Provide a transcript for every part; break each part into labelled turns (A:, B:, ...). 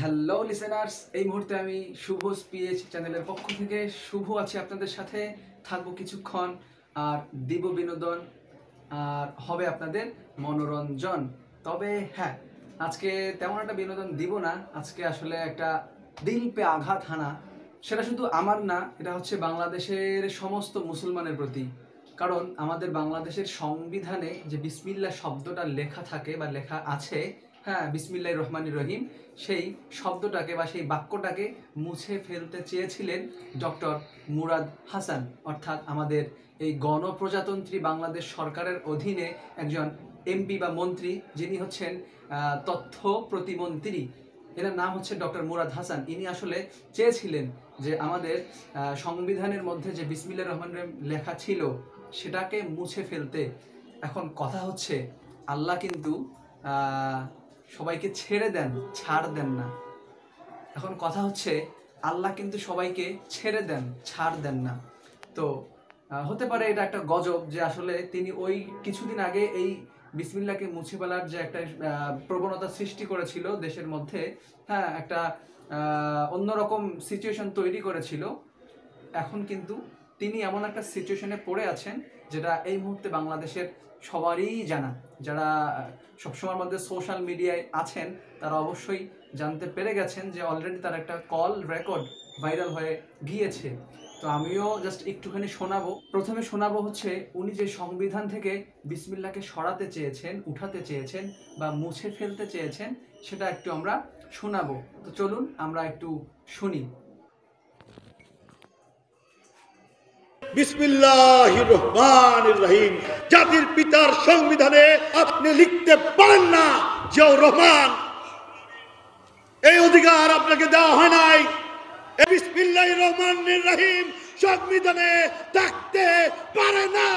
A: Hello listeners এই মুহূর্তে আমি শুভ পিএইচ চ্যানেলের পক্ষ থেকে শুভ আছি আপনাদের সাথে। থাকব কিছুক্ষণ আর দিব বিনোদন আর হবে আপনাদের মনোরঞ্জন। তবে হ্যাঁ আজকে তেমন একটা বিনোদন দিব না। আজকে আসলে একটা দিল পে আঘাত হানা। সেটা শুধু আমার না, এটা হচ্ছে বাংলাদেশের সমস্ত মুসলমানের প্রতি। কারণ আমাদের বাংলাদেশের সংবিধানে যে বিসমিল্লা শব্দটা লেখা থাকে বা লেখা আছে হ্যাঁ বিসমিল্লাহ রহমান রহিম। সেই শব্দটাকে বা সেই বাক্যটাকে মুছে ফেলতে চেয়েছিলেন ডক্টর মুরাদ হাসান, অর্থাৎ আমাদের এই গণপ্রজাতন্ত্রী বাংলাদেশ সরকারের অধীনে একজন এমপি বা মন্ত্রী, যিনি হচ্ছেন তথ্য প্রতিমন্ত্রী। এনার নাম হচ্ছে ডক্টর মুরাদ হাসান। ইনি আসলে চেয়েছিলেন যে আমাদের সংবিধানের মধ্যে যে বিসমিল্লা রহমান রহিম লেখা ছিল, সেটাকে মুছে ফেলতে। এখন কথা হচ্ছে, আল্লাহ কিন্তু সবাইকে ছেড়ে দেন, ছাড় দেন না। এখন কথা হচ্ছে, আল্লাহ কিন্তু সবাইকে ছেড়ে দেন, ছাড় দেন না। তো হতে পারে এটা একটা গজব যে আসলে তিনি ওই কিছুদিন আগে এই বিসমিল্লাকে মুছে ফেলার যে একটা প্রবণতা সৃষ্টি করেছিল দেশের মধ্যে হ্যাঁ একটা অন্যরকম সিচুয়েশন তৈরি করেছিল। এখন কিন্তু তিনি এমন একটা সিচুয়েশনে পড়ে আছেন যেটা এই মুহূর্তে বাংলাদেশের সবারই জানা। যারা সবসময়ের মধ্যে সোশ্যাল মিডিয়ায় আছেন, তারা অবশ্যই জানতে পেরে গেছেন যে অলরেডি তার একটা কল রেকর্ড ভাইরাল হয়ে গিয়েছে। তো আমিও জাস্ট একটুখানি শোনাবো। প্রথমে শোনাবো হচ্ছে, উনি যে সংবিধান থেকে বিসমিল্লাকে সরাতে চেয়েছেন, উঠাতে চেয়েছেন বা মুছে ফেলতে চেয়েছেন, সেটা একটু আমরা শোনাবো। তো চলুন, আমরা একটু শুনি।
B: বিসমিল্লাহ রহমান রহিম। জাতির পিতার সংবিধানে আপনি লিখতে পারেন না ও রহমান। এই অধিকার আপনাকে দেওয়া হয় নাই। বিসমিল্লাহ রহমান রহিম সংবিধানে থাকতে পারে না।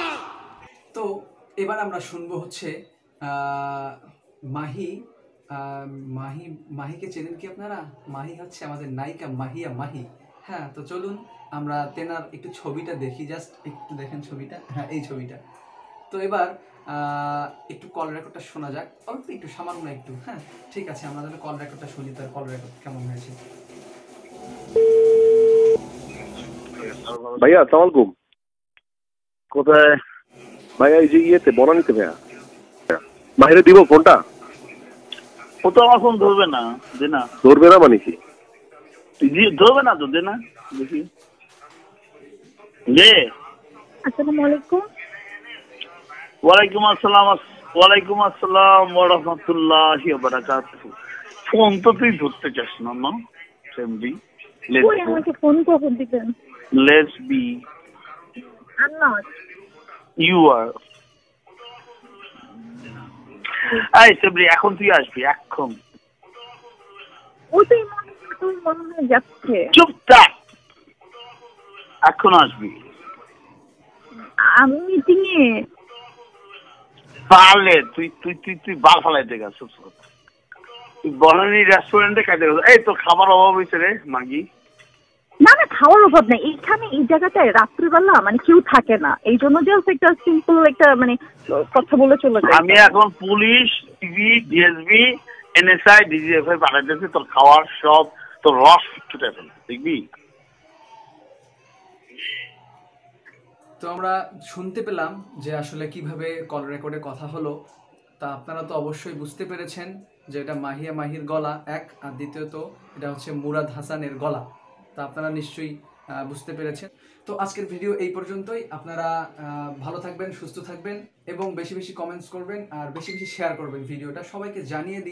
A: তো এবার আমরা শুনব হচ্ছে মাহি মাহি, মাহিকে চেনেন কি আপনারা? মাহি হচ্ছে আমাদের নায়িকা মাহিয়া মাহি। হ্যাঁ তো চলুন আমরা তেনার একটু ছবিটা দেখি জাস্ট একটু দেখেন ছবিটা। হ্যাঁ এই ছবিটা। তো এবার আহ, একটু কল রেকর্ডটা শোনা যাক। অল্প একটু সামান্য একটু হ্যাঁ ঠিক আছে আমরা তাহলে কল রেকর্ডটা শুনি তার কল রেকর্ড কেমন হয়েছে।
C: ভাইয়া আসসালামু আলাইকুম। কোথায়? ভাইয়া এই যে ইয়েতে বনানিতে ভাইয়া। বাইরে দিব ফোনটা?
D: ও তো আমার ফোন ধরবে না দে না
C: ধরবে না মানে কি?
D: জি ধরবে না তো দে না দেখি। দে।
E: আসসালামু আলাইকুম।
D: ওয়ালাইকুম আসসালাম ওয়ালাইকুম আসসালাম ওয়া রাহমাতুল্লাহি ওয়া বারাকাতুহু। ফোন তো তুই ধরতে চাস না না সেমডি
E: আমাকে ফোন কখন দিবেন?
D: Let's be.
E: I'm not
D: you are. এই সেমডি এখন তুই আসবি এখন।
E: তোর মনে হয় যাচ্ছে।
D: চুপ থাক এখন আসবি।
E: আমি মিটিং এ
D: পারলে তুই তুই তুই তুই বাল ফালাইতে গেছিস তুই বনানি রেস্টুরেন্টে খাইতে গেছিস। এই তো খাবার অভাব হয়েছে রে মাগি।
E: না না খাওয়ার অভাব নেই। এইখানে এই জায়গাটায় রাত্রিবেলা মানে কেউ থাকে না। এই জন্য জাস্ট একটা সিম্পল একটা মানে কথা বলে চলে যায়।
D: আমি এখন police TV DSB NSI DGFI পাঠাইতেছি। তোর খাওয়ার সব তোর রস ছুটে ফেল দেখবি?
A: তো আমরা শুনতে পেলাম যে আসলে কীভাবে কল রেকর্ডে কথা হলো। তা আপনারা তো অবশ্যই বুঝতে পেরেছেন যে এটা মাহিয়া মাহির গলা এক, আর দ্বিতীয়ত এটা হচ্ছে মুরাদ হাসানের গলা। তা আপনারা নিশ্চয়ই বুঝতে পেরেছেন। তো আজকের ভিডিও এই পর্যন্তই। আপনারা ভালো থাকবেন, সুস্থ থাকবেন এবং বেশি বেশি কমেন্টস করবেন আর বেশি বেশি শেয়ার করবেন ভিডিওটা সবাইকে জানিয়ে দিন।